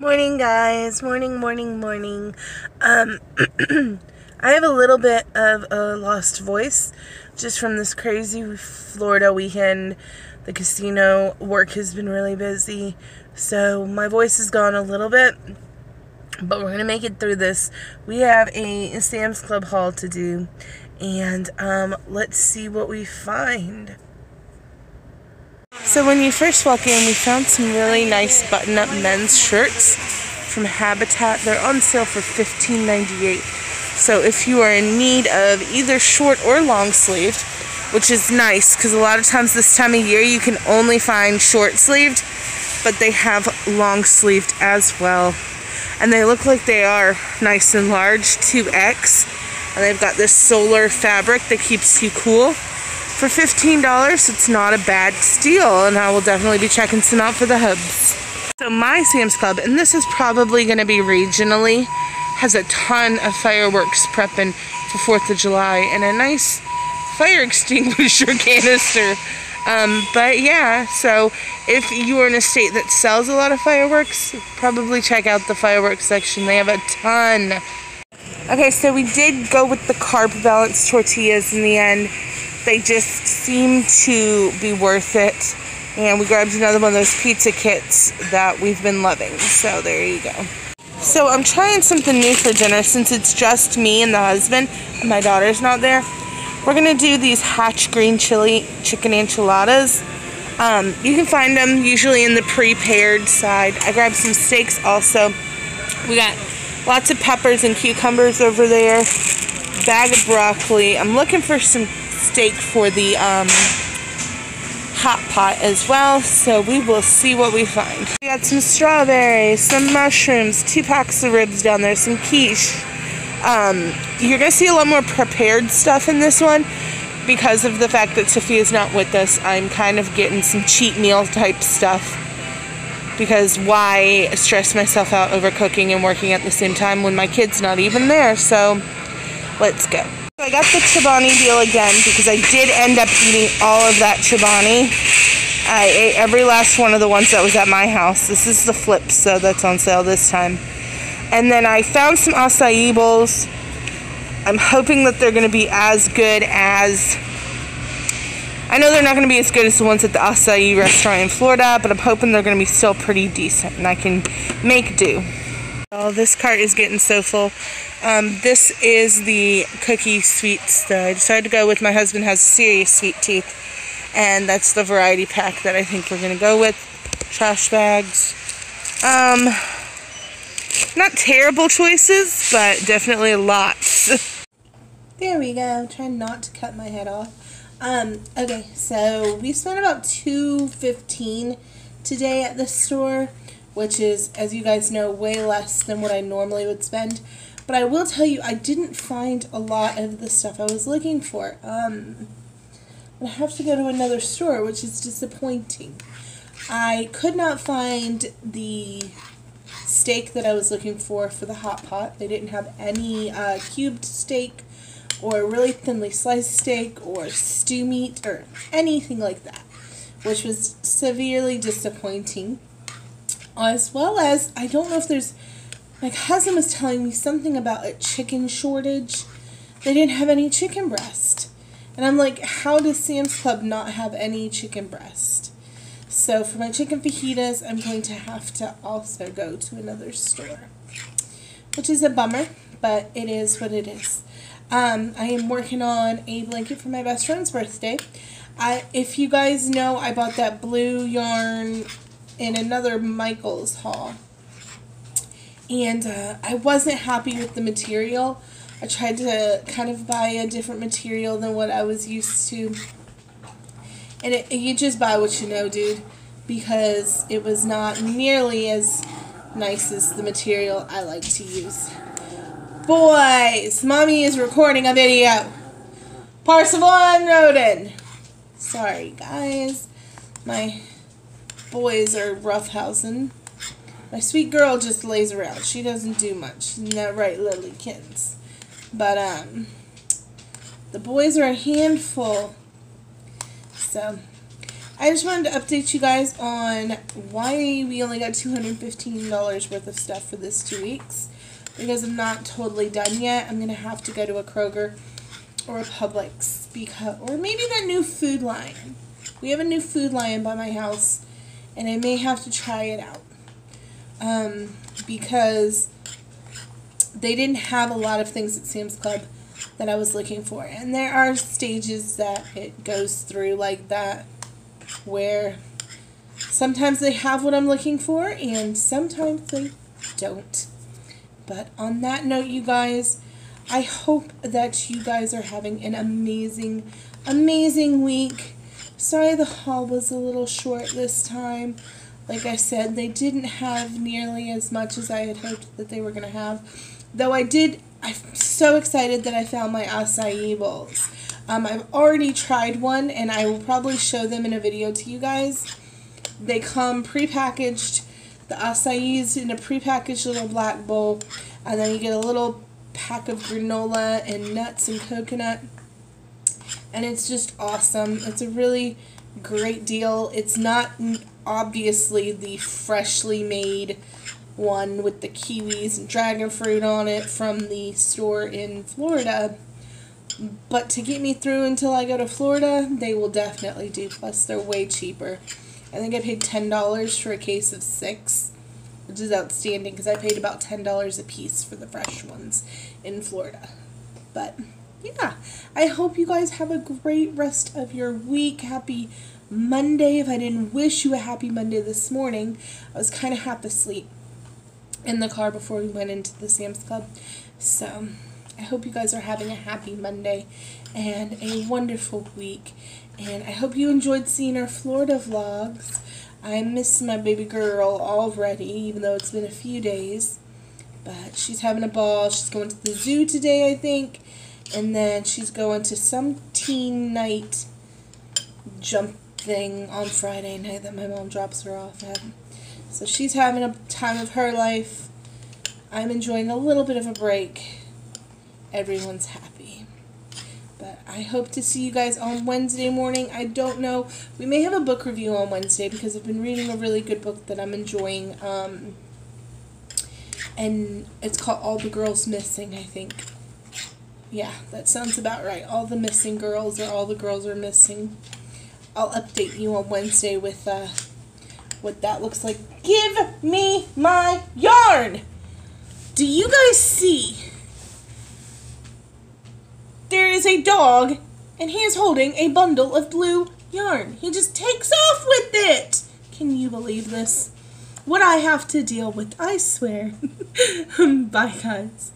Morning, guys. Morning, morning, morning. Um, I have a little bit of a lost voice just from this crazy Florida weekend. The casino work has been really busy, so my voice is gone a little bit, but we're going to make it through this. We have a Sam's Club haul to do, and um, let's see what we find. So when you first walk in, we found some really nice button-up men's shirts from Habitat. They're on sale for $15.98. So if you are in need of either short or long sleeved, which is nice because a lot of times this time of year you can only find short sleeved, but they have long sleeved as well. And they look like they are nice and large, 2X. And they've got this solar fabric that keeps you cool for $15, it's not a bad steal, and I will definitely be checking some out for the hubs. So my Sam's Club, and this is probably going to be regionally, has a ton of fireworks prepping for 4th of July, and a nice fire extinguisher canister. Um, but yeah, so if you are in a state that sells a lot of fireworks, probably check out the fireworks section. They have a ton. Okay, so we did go with the carb balance tortillas in the end they just seem to be worth it. And we grabbed another one of those pizza kits that we've been loving. So there you go. So I'm trying something new for dinner since it's just me and the husband and my daughter's not there. We're going to do these hatch green chili chicken enchiladas. Um, you can find them usually in the prepared side. I grabbed some steaks also. We got lots of peppers and cucumbers over there. Bag of broccoli. I'm looking for some steak for the um, hot pot as well. So we will see what we find. We got some strawberries, some mushrooms, two packs of ribs down there, some quiche. Um, you're going to see a lot more prepared stuff in this one because of the fact that Sophia's not with us. I'm kind of getting some cheat meal type stuff because why stress myself out over cooking and working at the same time when my kid's not even there. So let's go. I got the Chobani deal again because I did end up eating all of that Chobani. I ate every last one of the ones that was at my house. This is the flip, so that's on sale this time. And then I found some acai bowls. I'm hoping that they're going to be as good as... I know they're not going to be as good as the ones at the acai restaurant in Florida, but I'm hoping they're going to be still pretty decent and I can make do. Oh, this cart is getting so full. Um, this is the cookie sweets that I decided to go with. My husband has serious sweet teeth. And that's the variety pack that I think we're going to go with. Trash bags. Um, not terrible choices, but definitely lots. there we go. Trying not to cut my head off. Um, okay, so we spent about two fifteen today at the store which is, as you guys know, way less than what I normally would spend. But I will tell you, I didn't find a lot of the stuff I was looking for. Um, I have to go to another store, which is disappointing. I could not find the steak that I was looking for for the hot pot. They didn't have any uh, cubed steak or really thinly sliced steak or stew meat or anything like that, which was severely disappointing as well as I don't know if there's my cousin was telling me something about a chicken shortage. They didn't have any chicken breast. And I'm like, how does Sam's Club not have any chicken breast? So for my chicken fajitas, I'm going to have to also go to another store. Which is a bummer, but it is what it is. Um, I am working on a blanket for my best friend's birthday. I, if you guys know, I bought that blue yarn in another Michael's haul. And uh, I wasn't happy with the material. I tried to kind of buy a different material than what I was used to. And it, you just buy what you know, dude. Because it was not nearly as nice as the material I like to use. Boys, mommy is recording a video. Parsival and Roden. Sorry, guys. My boys are roughhousing. My sweet girl just lays around. She doesn't do much. Isn't that right, Lilykins? But, um, the boys are a handful. So, I just wanted to update you guys on why we only got $215 worth of stuff for this two weeks. Because I'm not totally done yet. I'm going to have to go to a Kroger or a Publix because, or maybe that new Food Lion. We have a new Food Lion by my house and I may have to try it out. Um, because they didn't have a lot of things at Sam's Club that I was looking for. And there are stages that it goes through like that where sometimes they have what I'm looking for and sometimes they don't. But on that note, you guys, I hope that you guys are having an amazing, amazing week. Sorry the haul was a little short this time. Like I said, they didn't have nearly as much as I had hoped that they were going to have. Though I did, I'm so excited that I found my acai bowls. Um, I've already tried one, and I will probably show them in a video to you guys. They come pre-packaged. The acai is in a pre-packaged little black bowl, and then you get a little pack of granola and nuts and coconut. And it's just awesome. It's a really great deal. It's not obviously the freshly made one with the kiwis and dragon fruit on it from the store in Florida. But to get me through until I go to Florida, they will definitely do. Plus, they're way cheaper. I think I paid $10 for a case of six, which is outstanding because I paid about $10 a piece for the fresh ones in Florida. But, yeah, I hope you guys have a great rest of your week. Happy Monday. If I didn't wish you a happy Monday this morning, I was kind of half asleep in the car before we went into the Sam's Club. So I hope you guys are having a happy Monday and a wonderful week. And I hope you enjoyed seeing our Florida vlogs. I miss my baby girl already, even though it's been a few days. But she's having a ball. She's going to the zoo today, I think. And then she's going to some teen night jump thing on Friday night that my mom drops her off at. So she's having a time of her life. I'm enjoying a little bit of a break. Everyone's happy. But I hope to see you guys on Wednesday morning. I don't know. We may have a book review on Wednesday because I've been reading a really good book that I'm enjoying. Um, and it's called All the Girls Missing, I think. Yeah, that sounds about right. All the missing girls or all the girls are missing. I'll update you on Wednesday with uh, what that looks like. Give me my yarn! Do you guys see? There is a dog, and he is holding a bundle of blue yarn. He just takes off with it. Can you believe this? What I have to deal with, I swear. Bye, guys.